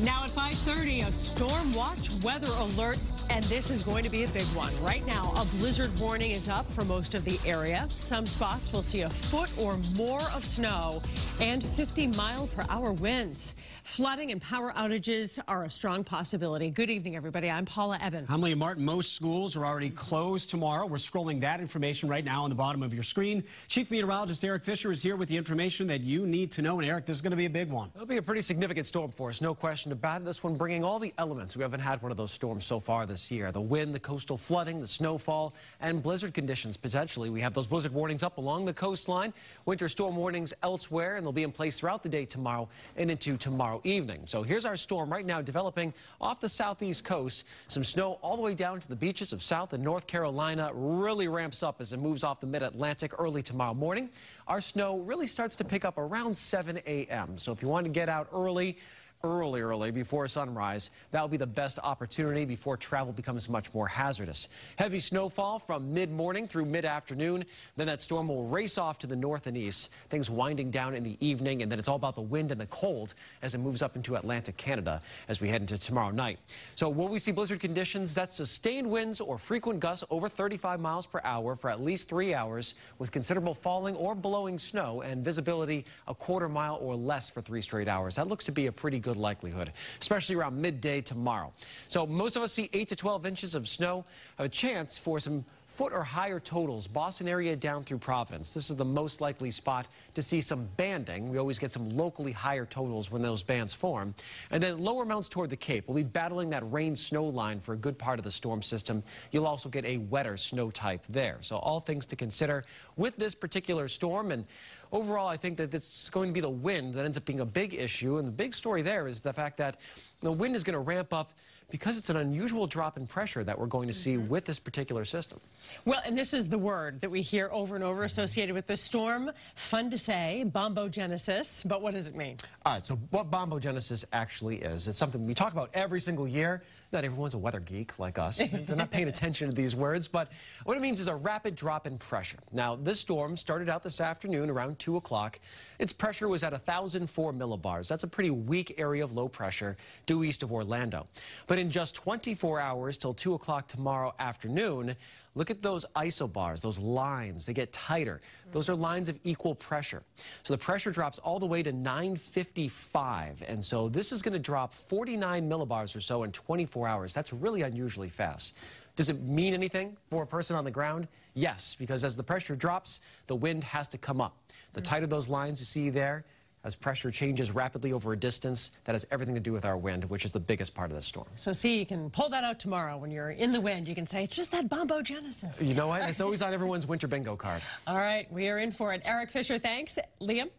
Now 5:30, a storm watch weather alert, and this is going to be a big one. Right now, a blizzard warning is up for most of the area. Some spots will see a foot or more of snow and 50 mile per hour winds. Flooding and power outages are a strong possibility. Good evening, everybody. I'm Paula Ebben. I'm Liam Martin. Most schools are already closed tomorrow. We're scrolling that information right now on the bottom of your screen. Chief Meteorologist Eric Fisher is here with the information that you need to know. And Eric, this is going to be a big one. It'll be a pretty significant storm for us, no question about it. This one bringing all the elements. We haven't had one of those storms so far this year. The wind, the coastal flooding, the snowfall, and blizzard conditions potentially. We have those blizzard warnings up along the coastline, winter storm warnings elsewhere, and they'll be in place throughout the day tomorrow and into tomorrow evening. So here's our storm right now developing off the southeast coast. Some snow all the way down to the beaches of South and North Carolina. Really ramps up as it moves off the mid-Atlantic early tomorrow morning. Our snow really starts to pick up around 7 a.m. So if you want to get out early, early, early before sunrise. That will be the best opportunity before travel becomes much more hazardous. Heavy snowfall from mid-morning through mid-afternoon. Then that storm will race off to the north and east. Things winding down in the evening, and then it's all about the wind and the cold as it moves up into Atlantic Canada as we head into tomorrow night. So will we see blizzard conditions? That's sustained winds or frequent gusts over 35 miles per hour for at least three hours with considerable falling or blowing snow and visibility a quarter mile or less for three straight hours. That looks to be a pretty good good likelihood, especially around midday tomorrow. So most of us see 8 to 12 inches of snow, a chance for some foot or higher totals. Boston area down through Providence. This is the most likely spot to see some banding. We always get some locally higher totals when those bands form. And then lower amounts toward the Cape. We'll be battling that rain snow line for a good part of the storm system. You'll also get a wetter snow type there. So all things to consider with this particular storm. And overall, I think that it's going to be the wind that ends up being a big issue. And the big story there is the fact that the wind is going to ramp up because it's an unusual drop in pressure that we're going to see with this particular system. Well, and this is the word that we hear over and over associated with the storm. Fun to say, bombogenesis, but what does it mean? All right, so what bombogenesis actually is, it's something we talk about every single year. Not everyone's a weather geek like us. They're not paying attention to these words, but what it means is a rapid drop in pressure. Now, this storm started out this afternoon around 2 o'clock. Its pressure was at 1,004 millibars. That's a pretty weak area of low pressure due east of Orlando. But in just 24 hours till 2 o'clock tomorrow afternoon, look at those isobars, those lines. They get tighter. Those are lines of equal pressure. So the pressure drops all the way to 955. And so this is going to drop 49 millibars or so in 24 hours. That's really unusually fast. Does it mean anything for a person on the ground? Yes, because as the pressure drops, the wind has to come up. The tighter those lines you see there, as pressure changes rapidly over a distance, that has everything to do with our wind, which is the biggest part of the storm. So see, you can pull that out tomorrow when you're in the wind. You can say, it's just that bombogenesis. You know what? It's always on everyone's winter bingo card. All right, we are in for it. Eric Fisher, thanks. Liam?